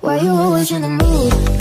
Why you always in the mood?